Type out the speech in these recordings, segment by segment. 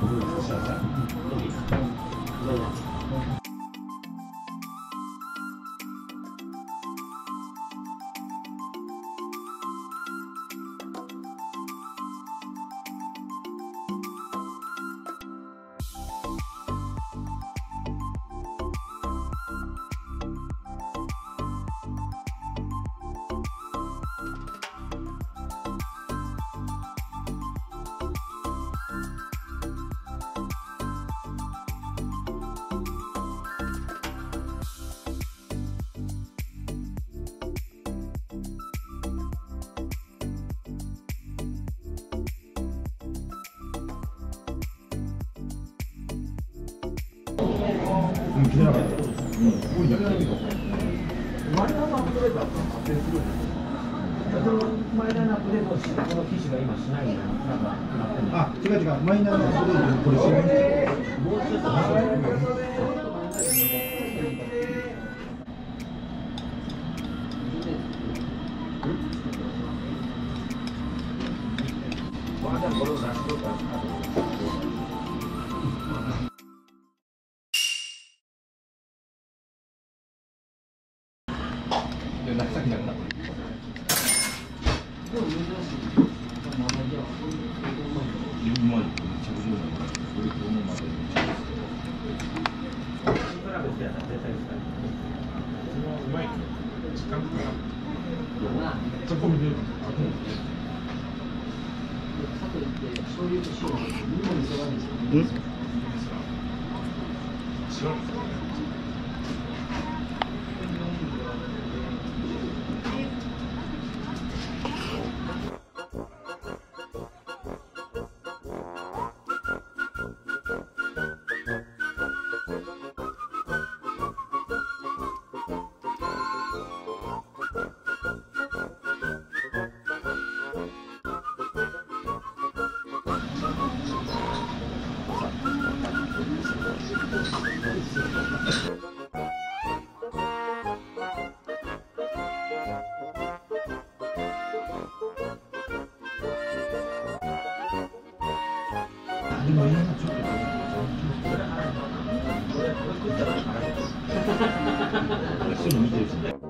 どうぞ。マイナーなアップデートをこの機種が今しないようになん。かなってあ、違う違う、マイナーなアップデートこれしないもうちょっとまだこれを出しとったで、なさなくなった。でも、今のちょっと。そ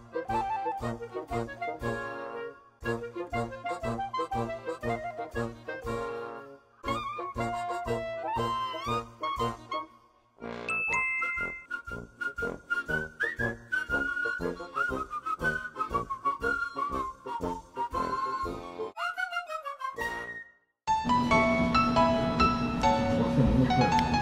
う